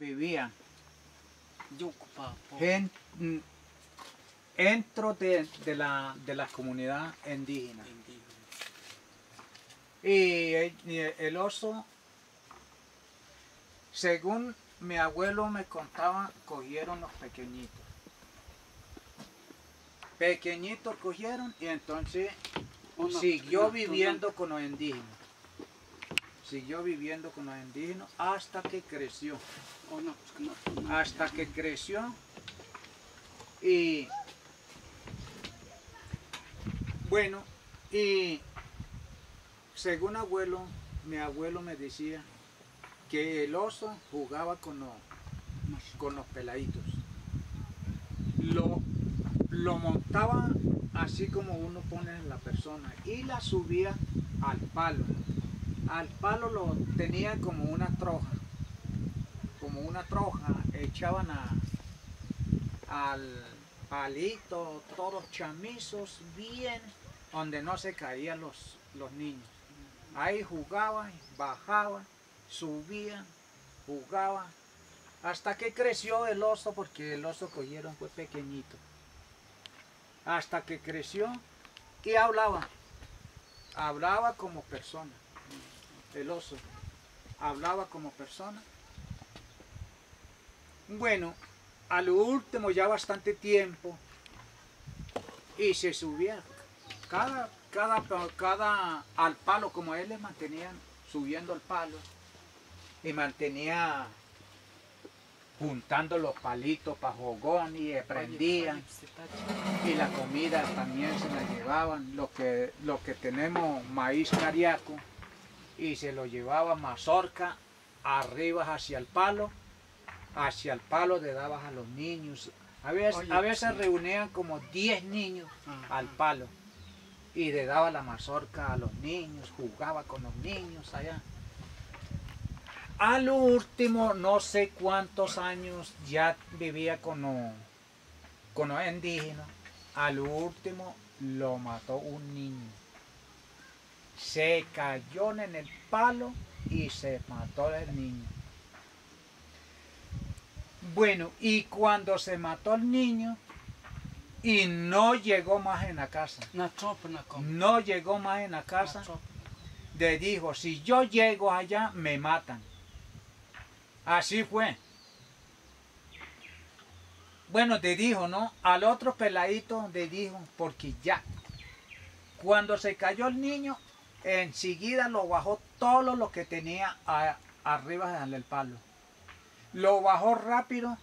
vivían en- mm, dentro de, de la, de la comunidad indígena. Y el, el oso, según mi abuelo me contaba, cogieron los pequeñitos. Pequeñitos cogieron y entonces siguió viviendo con los indígenas. Siguió viviendo con los indígenas hasta que creció. una- una- Hasta que creció y bueno, y según abuelo, mi abuelo me decía que el oso jugaba con los, con los peladitos. Lo, lo montaba así como uno pone en la persona y la subía al palo. Al palo lo tenía como una troja, como una troja, echaban al palito todos chamizos bien, donde no se caían los, los niños. Ahí jugaban, bajaban, subían, jugaban, hasta que creció el oso, porque el oso cogieron fue pequeñito. Hasta que creció y hablaba. Hablaba como persona. El oso hablaba como persona. Bueno, a lo último ya bastante tiempo y se subía. Cada, cada, cada al palo como él le mantenían subiendo el palo y mantenía juntando los palitos para jogón y prendían. Y la comida también se la llevaban lo que lo que tenemos maíz cariaco y se lo llevaba mazorca arriba hacia el palo hacia el palo le dabas a los niños a veces, Oye, a veces sí. reunían como 10 niños Ajá. al palo y le daba la mazorca a los niños jugaba con los niños allá al último no sé cuántos años ya vivía con los con los indígenas al último lo mató un niño se cayó en el palo y se mató el niño bueno y cuando se mató el niño y no llegó más en la casa no llegó más en la casa le dijo, si yo llego allá, me matan. Así fue. Bueno, te dijo, ¿no? Al otro peladito le dijo, porque ya. Cuando se cayó el niño, enseguida lo bajó todo lo que tenía a- arriba del palo. Lo bajó rápido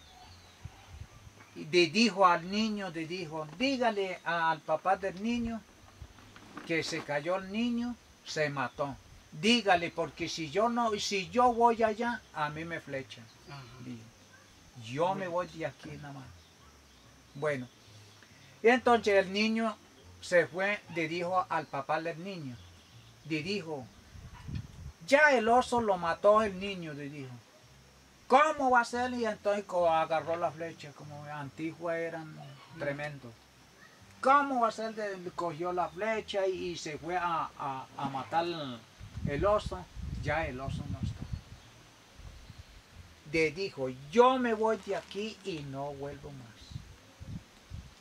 y le dijo al niño, le dijo, dígale al papá del niño que se cayó el niño, se mató. Dígale, porque si yo no, si yo voy allá, a mí me flechan. Yo me voy de aquí nada más. Bueno, y entonces el niño se fue, le dijo al papá del niño, dijo, ya el oso lo mató el niño, le dijo. ¿Cómo va a ser? Y entonces agarró la flecha, como antiguos eran tremendos. ¿Cómo va a ser? Cogió la flecha y, y se fue a, a- a matar el, el oso. Ya el oso no está. Le dijo, yo me voy de aquí y no vuelvo más.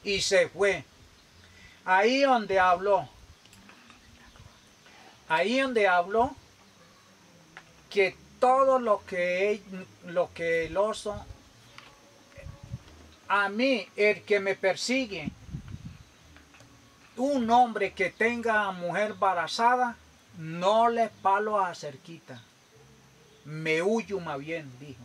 Y se fue. Ahí donde habló. Ahí donde habló que todo lo que, lo que el oso, a mí, el que me persigue, un hombre que tenga mujer embarazada, no le palo a cerquita. Me huyo más bien, dijo.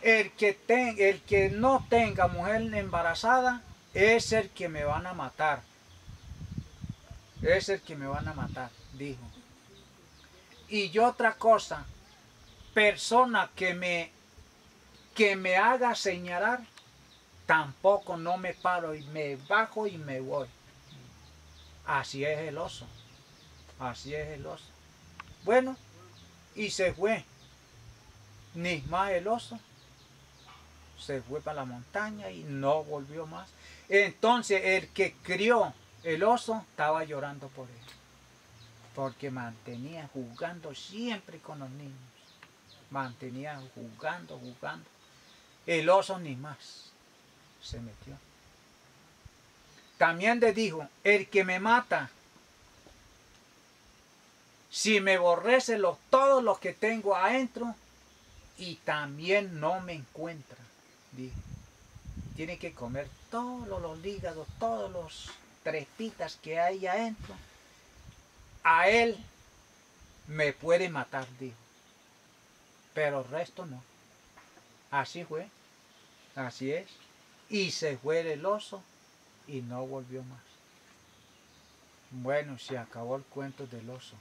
El que, el que no tenga mujer embarazada es el que me van a matar. Es el que me van a matar, dijo. Y yo otra cosa, persona que me, que me haga señalar, tampoco no me paro y me bajo y me voy. Así es el oso. Así es el oso. Bueno, y se fue. Ni más el oso. Se fue para la montaña y no volvió más. Entonces el que crió el oso estaba llorando por él. Porque mantenía jugando siempre con los niños. mantenía jugando, jugando. El oso ni más se metió. También le dijo, el que me mata, si me borrese los, todos los que tengo adentro, y también no me encuentra, dijo. Tiene que comer todos los hígados, todos los trepitas que hay adentro. A él me puede matar, dijo. Pero el resto no. Así fue. Así es. Y se fue el oso y no volvió más. Bueno, se acabó el cuento del oso.